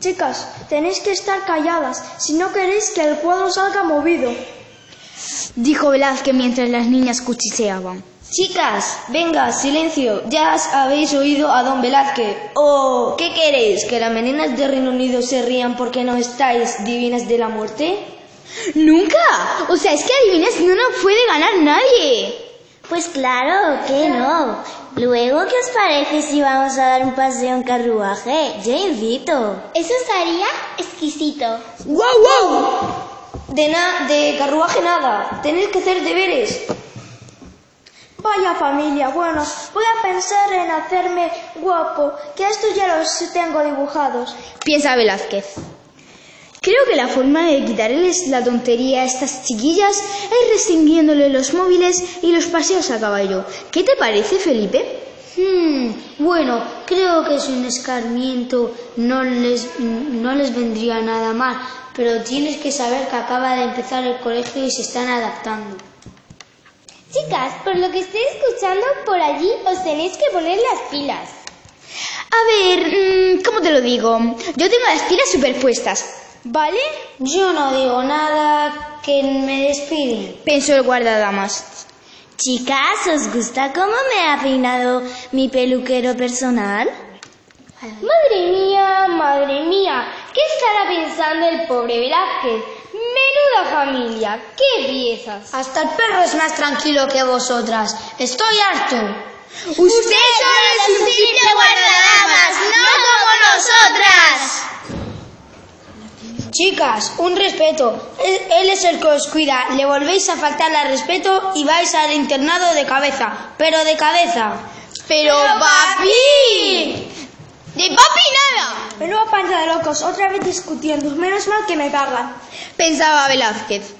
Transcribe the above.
Chicas, tenéis que estar calladas si no queréis que el cuadro salga movido. Dijo Velázquez mientras las niñas cuchicheaban. Chicas, venga, silencio. Ya habéis oído a don Velázquez. ¿O qué queréis? ¿Que las meninas de Reino Unido se rían porque no estáis divinas de la muerte? ¡Nunca! O sea, es que adivinas no nos puede ganar nadie. Pues claro, que no. Luego, ¿qué os parece si vamos a dar un paseo en carruaje? Yo invito. Eso estaría exquisito. ¡Guau, guau! De, na de carruaje nada. Tenéis que hacer deberes. Vaya familia, bueno, voy a pensar en hacerme guapo, que estos ya los tengo dibujados. Piensa Velázquez. Creo que la forma de quitarles la tontería a estas chiquillas es restringiéndole los móviles y los paseos a caballo. ¿Qué te parece, Felipe? Hmm, bueno, creo que es un escarmiento, no les, no les vendría nada mal, pero tienes que saber que acaba de empezar el colegio y se están adaptando. Chicas, por lo que estoy escuchando por allí, os tenéis que poner las pilas. A ver, mm, ¿cómo te lo digo? Yo tengo las pilas superpuestas, ¿vale? Yo no digo nada que me despiden. Pensó el guardadamas. Chicas, ¿os gusta cómo me ha peinado mi peluquero personal? Madre mía, madre mía, ¿qué estará pensando el pobre Velázquez? Menuda familia, qué piezas. Hasta el perro es más tranquilo que vosotras. Estoy harto. Usted solo es un simple guardadamas, Chicas, un respeto. Él, él es el que os cuida. Le volvéis a faltar al respeto y vais al internado de cabeza. Pero de cabeza. Pero, papi. De papi nada. Menuda panza de locos, otra vez discutiendo. Menos mal que me pagan. Pensaba Velázquez.